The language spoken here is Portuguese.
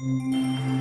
Música